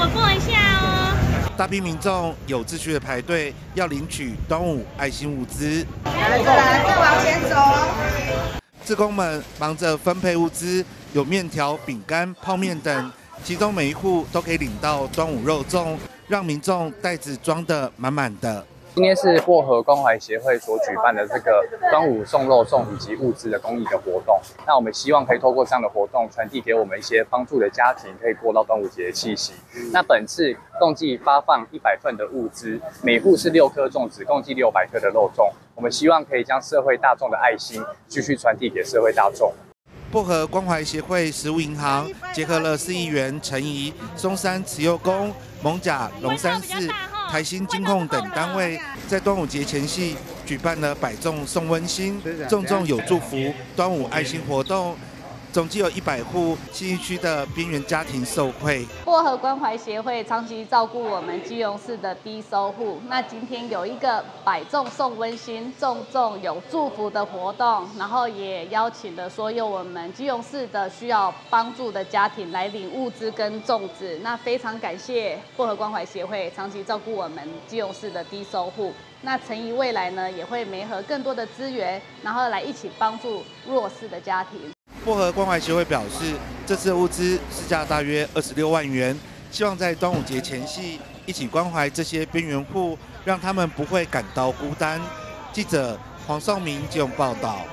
我过一下哦。大批民众有秩序的排队，要领取端午爱心物资。来，再往前走。志工们忙着分配物资，有面条、饼干、泡面等，其中每一户都可以领到端午肉粽，让民众袋子装得满满的。今天是薄荷关怀协会所举办的这个端午送肉粽以及物资的公益的活动。那我们希望可以透过这样的活动，传递给我们一些帮助的家庭，可以过到端午节的气息。那本次共计发放一百份的物资，每户是六颗粽子，共计六百克的肉粽。我们希望可以将社会大众的爱心继续传递给社会大众。薄荷关怀协会食物银行结合了四亿元陈怡、松山慈幼宫、蒙甲龙山寺。台新金控等单位在端午节前夕举办了百众送温馨、重重有祝福端午爱心活动。总计有一百户新义区的边缘家庭受惠。薄荷关怀协会长期照顾我们基隆市的低收户。那今天有一个百众送温馨、重重有祝福的活动，然后也邀请了所有我们基隆市的需要帮助的家庭来领物资跟粽子。那非常感谢薄荷关怀协会长期照顾我们基隆市的低收户。那诚怡未来呢也会媒合更多的资源，然后来一起帮助弱势的家庭。薄荷关怀协会表示，这次物资市价大约二十六万元，希望在端午节前夕一起关怀这些边缘户，让他们不会感到孤单。记者黄少明就报道。